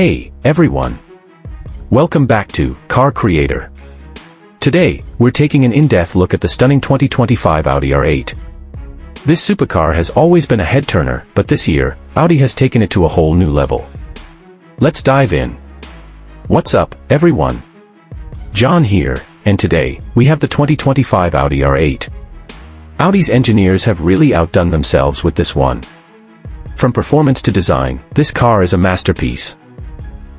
Hey, everyone. Welcome back to Car Creator. Today, we're taking an in-depth look at the stunning 2025 Audi R8. This supercar has always been a head-turner, but this year, Audi has taken it to a whole new level. Let's dive in. What's up, everyone? John here, and today, we have the 2025 Audi R8. Audi's engineers have really outdone themselves with this one. From performance to design, this car is a masterpiece.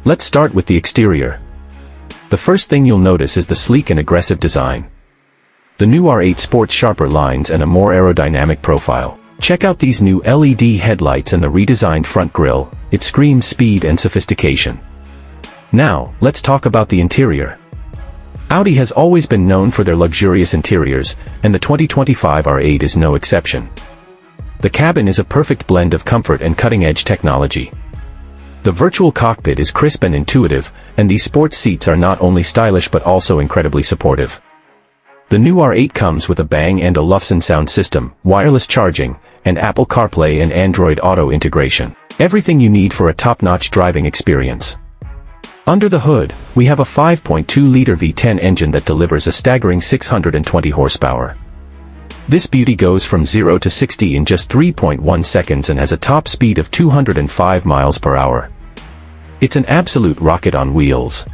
Let's start with the exterior. The first thing you'll notice is the sleek and aggressive design. The new R8 sports sharper lines and a more aerodynamic profile. Check out these new LED headlights and the redesigned front grille, it screams speed and sophistication. Now, let's talk about the interior. Audi has always been known for their luxurious interiors, and the 2025 R8 is no exception. The cabin is a perfect blend of comfort and cutting-edge technology. The virtual cockpit is crisp and intuitive, and these sports seats are not only stylish but also incredibly supportive. The new R8 comes with a Bang & Olufsen sound system, wireless charging, and Apple CarPlay and Android Auto integration. Everything you need for a top-notch driving experience. Under the hood, we have a 5.2-liter V10 engine that delivers a staggering 620 horsepower. This beauty goes from 0 to 60 in just 3.1 seconds and has a top speed of 205 miles per hour. It's an absolute rocket on wheels.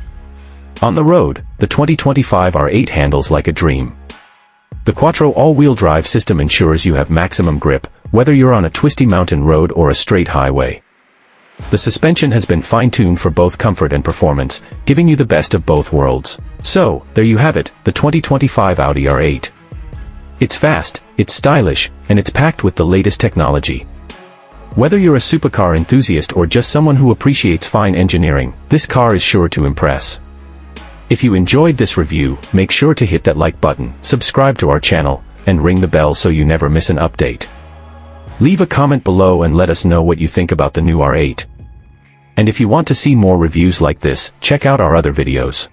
On the road, the 2025 R8 handles like a dream. The Quattro all-wheel drive system ensures you have maximum grip, whether you're on a twisty mountain road or a straight highway. The suspension has been fine-tuned for both comfort and performance, giving you the best of both worlds. So, there you have it, the 2025 Audi R8. It's fast, it's stylish, and it's packed with the latest technology. Whether you're a supercar enthusiast or just someone who appreciates fine engineering, this car is sure to impress. If you enjoyed this review, make sure to hit that like button, subscribe to our channel, and ring the bell so you never miss an update. Leave a comment below and let us know what you think about the new R8. And if you want to see more reviews like this, check out our other videos.